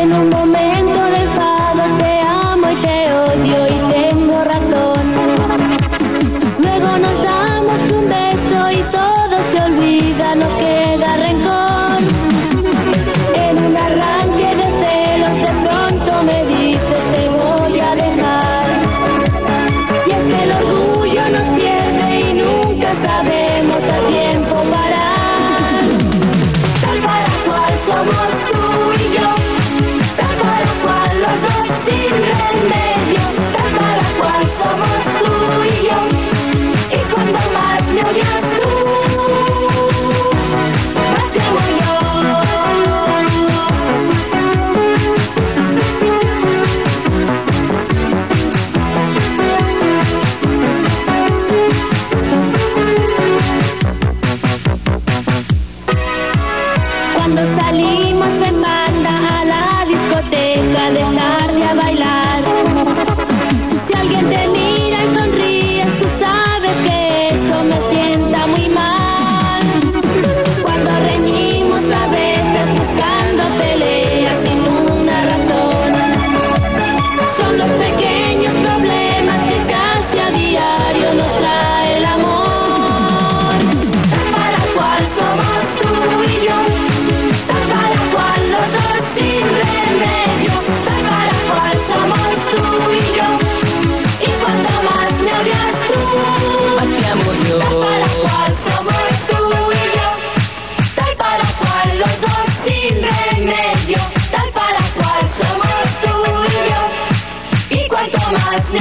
en un momento de enfado te amo y te odio y tengo razón. Luego nos damos un beso y todo se olvida, no queda rencor. los dos sin remedio, tal para cual somos tuyos. Y cuanto más me